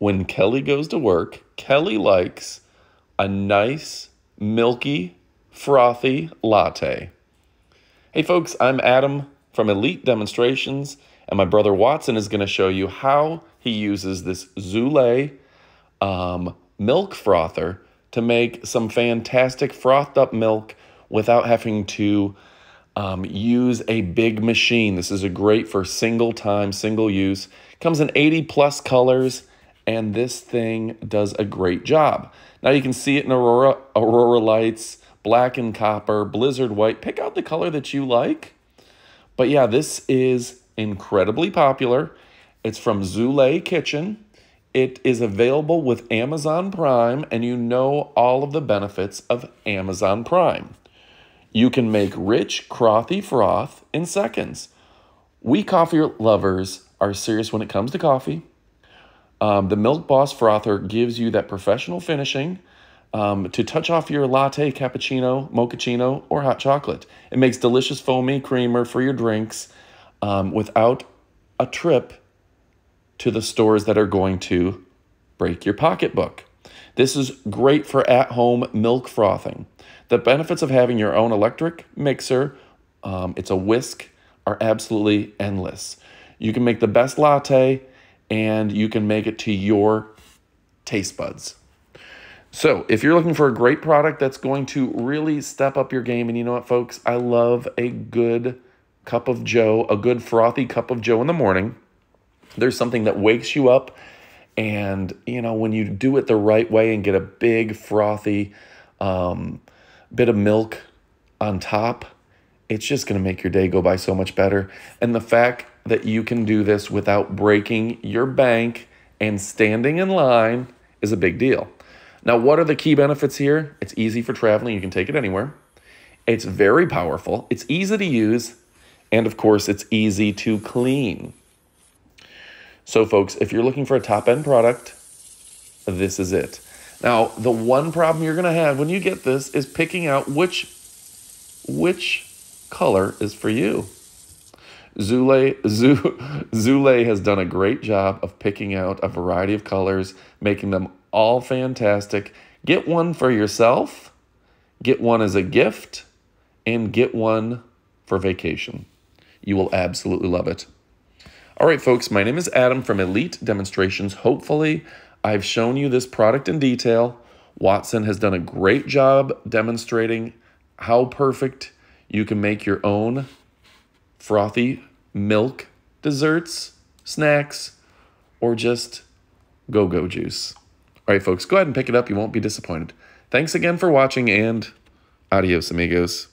when Kelly goes to work, Kelly likes a nice, milky, frothy latte. Hey folks, I'm Adam from Elite Demonstrations, and my brother Watson is going to show you how he uses this Zulay um, milk frother to make some fantastic frothed up milk without having to um, use a big machine. This is a great for single time, single use. Comes in 80 plus colors, and this thing does a great job. Now you can see it in Aurora, Aurora Lights, black and copper, blizzard white. Pick out the color that you like. But yeah, this is incredibly popular. It's from Zulay Kitchen. It is available with Amazon Prime, and you know all of the benefits of Amazon Prime. You can make rich, frothy froth in seconds. We coffee lovers are serious when it comes to coffee. Um, the Milk Boss Frother gives you that professional finishing um, to touch off your latte, cappuccino, mochaccino, or hot chocolate. It makes delicious foamy creamer for your drinks um, without a trip to the stores that are going to break your pocketbook. This is great for at home milk frothing. The benefits of having your own electric mixer, um, it's a whisk, are absolutely endless. You can make the best latte and you can make it to your taste buds. So, if you're looking for a great product that's going to really step up your game, and you know what, folks, I love a good cup of Joe, a good frothy cup of Joe in the morning. There's something that wakes you up, and you know, when you do it the right way and get a big frothy um, bit of milk on top, it's just going to make your day go by so much better. And the fact that you can do this without breaking your bank and standing in line is a big deal. Now, what are the key benefits here? It's easy for traveling, you can take it anywhere. It's very powerful, it's easy to use, and of course, it's easy to clean. So, folks, if you're looking for a top end product, this is it. Now, the one problem you're going to have when you get this is picking out which which color is for you. Zulay, Zulay has done a great job of picking out a variety of colors, making them all fantastic. Get one for yourself, get one as a gift, and get one for vacation. You will absolutely love it. All right, folks, my name is Adam from Elite Demonstrations. Hopefully, I've shown you this product in detail. Watson has done a great job demonstrating how perfect you can make your own frothy milk desserts, snacks, or just go go juice. All right, folks, go ahead and pick it up. You won't be disappointed. Thanks again for watching, and adios, amigos.